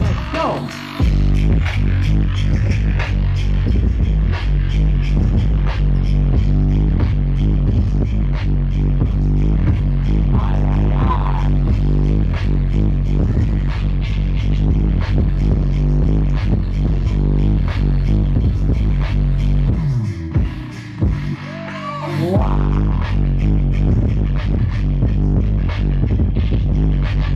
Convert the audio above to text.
Let's go.